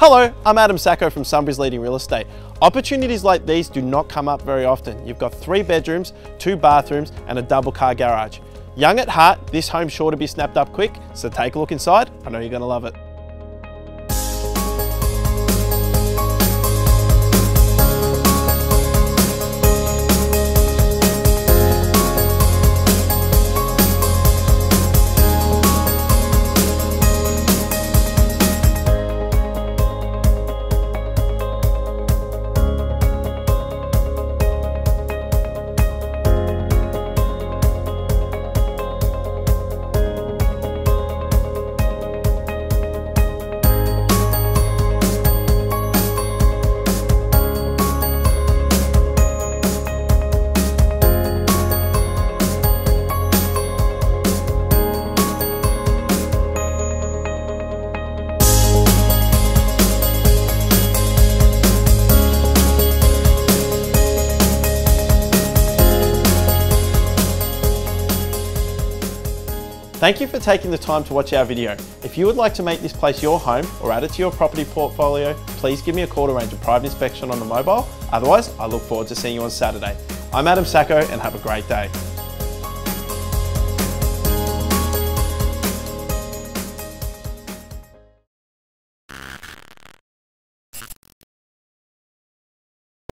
Hello, I'm Adam Sacco from Sunbury's Leading Real Estate. Opportunities like these do not come up very often. You've got three bedrooms, two bathrooms, and a double car garage. Young at heart, this home's sure to be snapped up quick, so take a look inside. I know you're gonna love it. Thank you for taking the time to watch our video. If you would like to make this place your home or add it to your property portfolio, please give me a call to arrange a private inspection on the mobile. Otherwise, I look forward to seeing you on Saturday. I'm Adam Sacco and have a great day.